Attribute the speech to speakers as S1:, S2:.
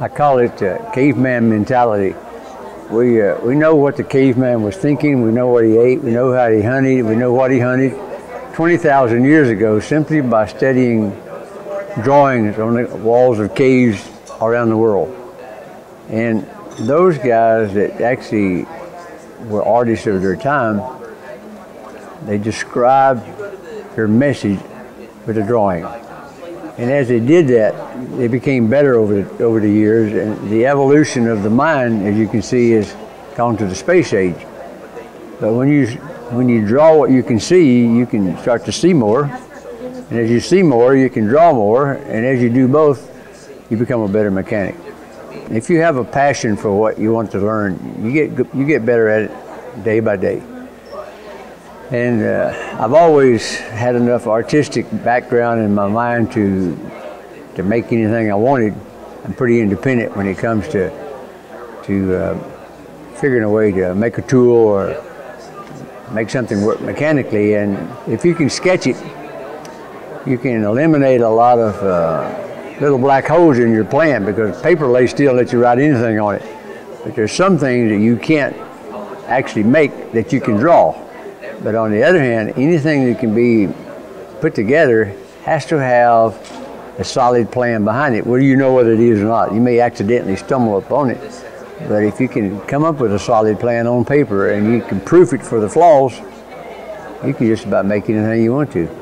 S1: I call it uh, caveman mentality. We, uh, we know what the caveman was thinking, we know what he ate, we know how he hunted, we know what he hunted. 20,000 years ago, simply by studying drawings on the walls of caves around the world. And those guys that actually were artists of their time, they described their message with a drawing. And as they did that, they became better over the, over the years. And the evolution of the mind, as you can see, has gone to the space age. But when you when you draw what you can see, you can start to see more. And as you see more, you can draw more. And as you do both, you become a better mechanic. If you have a passion for what you want to learn, you get you get better at it day by day. And uh, I've always had enough artistic background in my mind to to make anything I wanted. I'm pretty independent when it comes to to uh, figuring a way to make a tool or make something work mechanically. And if you can sketch it, you can eliminate a lot of uh, little black holes in your plan because paper lay still lets you write anything on it. But there's some things that you can't actually make that you can draw. But on the other hand, anything that can be put together has to have a solid plan behind it, whether you know whether it is or not. You may accidentally stumble upon it, but if you can come up with a solid plan on paper and you can proof it for the flaws, you can just about make anything you want to.